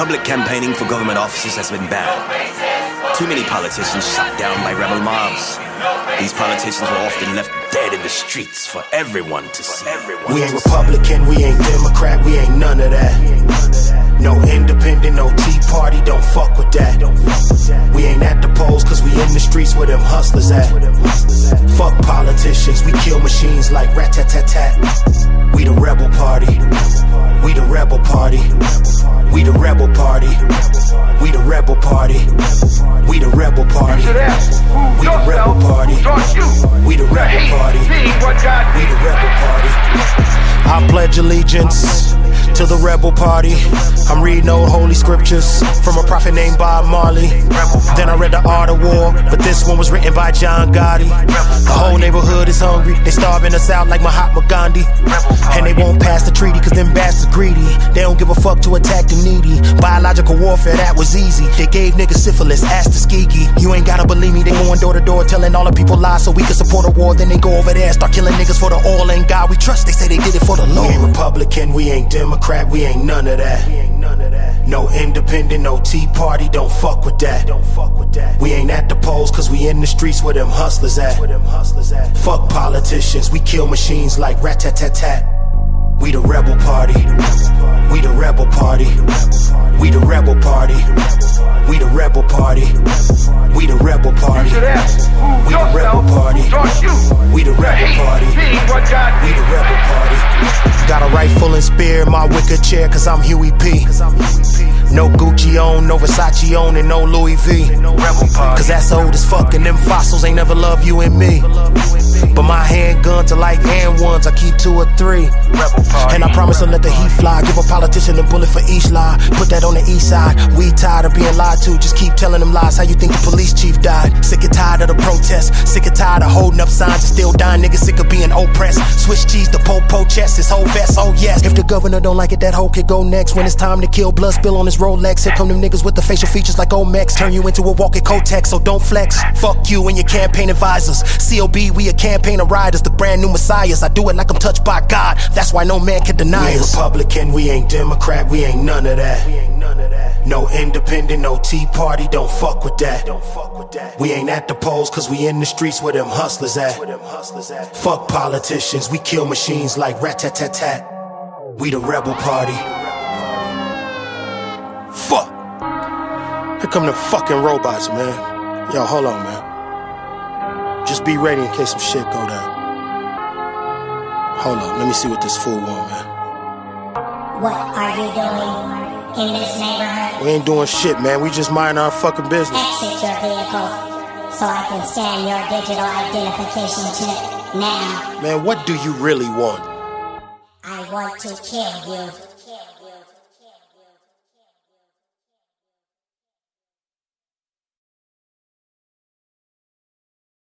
Public campaigning for government offices has been bad. Too many politicians shot down by rebel mobs. These politicians were often left dead in the streets for everyone to see. We ain't Republican, we ain't Democrat, we ain't none of that. No independent, no Tea Party, don't fuck with that. We ain't at the polls, cause we in the streets where them hustlers at. Fuck politicians, we kill machines like rat tat tat tat. We the rebel party. We the the rebel party. We the rebel party. We the rebel party. We the rebel party. We the rebel party. We the rebel party. I pledge allegiance to the rebel party. I'm reading old holy scriptures from a prophet named Bob Marley. Then I read The Art of War, but this one was written by John Gotti. The whole neighborhood is hungry, they starving us out like Mahatma Gandhi. And they won't pass the treaty cause them bastards greedy. They don't give a fuck to attack the needy. Biological warfare, that was easy. They gave niggas syphilis, ask Tuskegee. You ain't gotta believe me, they going door to door telling all the people lies so we can support a war. Then they go over there and start killing niggas for the oil and God we trust. They say they did it for the Lord. We ain't Republican, we ain't Democrat, we ain't none of that. No independent, no Tea Party, don't fuck with that. Don't fuck with that. We ain't at the polls cause we in the streets where them hustlers at. where them hustlers at. Fuck politicians, we kill machines like rat tat tat tat. Rebel party. We the rebel party. We the rebel party. We the rebel party. We the rebel party. Got a rifle and spear in my wicker chair cause I'm Huey P. No Gucci on, no Versace on, and no Louis V. Cause that's old as fuck and them fossils ain't never love you and me. But my handguns are like hand ones, I keep two or three. And I promise to let the heat fly. Give a politician a bullet for each lie. Put that on the east side. We tired of being lied to. Just keep telling them lies. How you think the police chief died? Sick and tired of the. Sick and tired of holding up signs and still dying. Niggas sick of being oppressed. Switch cheese to po chest. His whole vest. Oh yes. If the governor don't like it, that hoe could go next. When it's time to kill, blood spill on his Rolex. Here come them niggas with the facial features like Olmecs. Turn you into a walking Kotex, so don't flex. Fuck you and your campaign advisors. COB, we a campaign of riders, the brand new messiahs. I do it like I'm touched by God. That's why no man can deny we ain't us. Republican, we ain't Democrat, we ain't none of that. No independent, no Tea Party, don't fuck with that. We ain't at the polls cause we in the streets where them hustlers at. Fuck politicians, we kill machines like rat tat tat tat. We the rebel party. Fuck. Here come the fucking robots, man. Yo, hold on, man. Just be ready in case some shit go down. Hold on, let me see what this fool want, man. What are you doing in this neighborhood? We ain't doing shit, man. We just mind our fucking business. Exit your vehicle so I can scan your digital identification chip now. Man, what do you really want? I want to kill you.